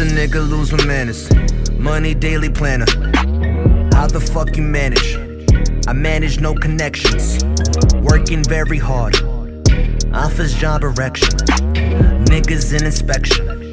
a nigga lose my manners. Money daily planner. How the fuck you manage? I manage no connections. Working very hard. Office job erection. Niggas in inspection.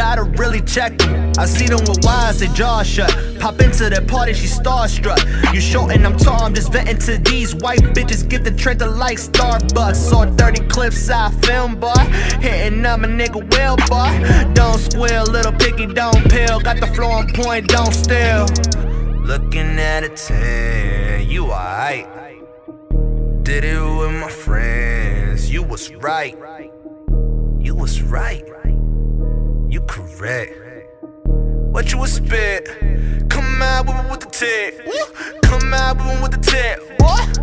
Gotta really check them. I see them with wires, they jaw shut. Pop into the party, she starstruck. You short and I'm tall, I'm just venting to these white bitches. Give the trend to like Starbucks. Saw 30 clips I film, boy. Hitting up a nigga well, boy. Don't squeal, little piggy, don't pill. Got the floor on point, don't steal. Looking at a 10, you alright. Did it with my friends, you was right. You was right. You. What you was spit? Come out with me with the tip. Come out with me with the tip. What?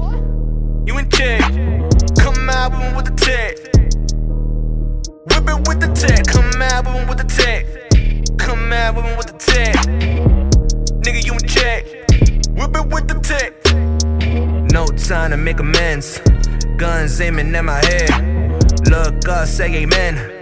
You in check. Come out with me with the tip. Whip it with the tip. Come out with me with the tip. Come out with me with the tip. Nigga, you in check. Whip it with the tip. No time to make amends. Guns aiming at my head. Look up, say amen.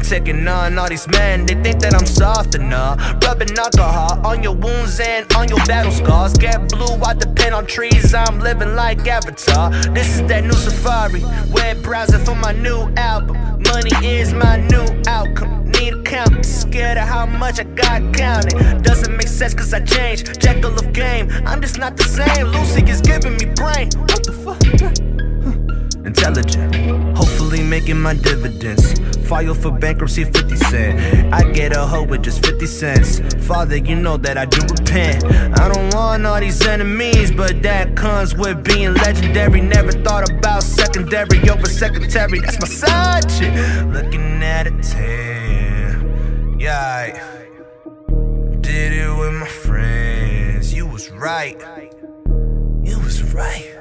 I'm taking on all these men, they think that I'm soft enough. Rubbing alcohol on your wounds and on your battle scars. Get blue, I depend on trees, I'm living like Avatar. This is that new safari, web browser for my new album. Money is my new outcome. Need a count, scared of how much I got counted. Doesn't make sense cause I changed. Jackal of game, I'm just not the same. Lucy is giving me brain. What the fuck? Intelligent, making my dividends. File for bankruptcy 50 cent. I get a hoe with just 50 cents. Father, you know that I do repent. I don't want all these enemies, but that comes with being legendary. Never thought about secondary over secretary. That's my side chick. Looking at a 10. Yeah, I did it with my friends. You was right. You was right.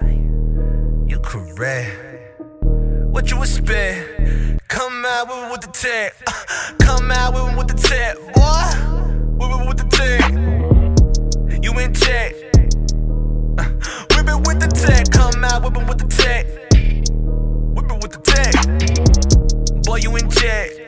You correct. What you expect? Come out with it with the tip. Uh, come out with it with the tip. Boy, with it with the tip. You in check. Uh, whip it with the tip. Come out with it with the tip. Whip it with the tip. Boy, you in check.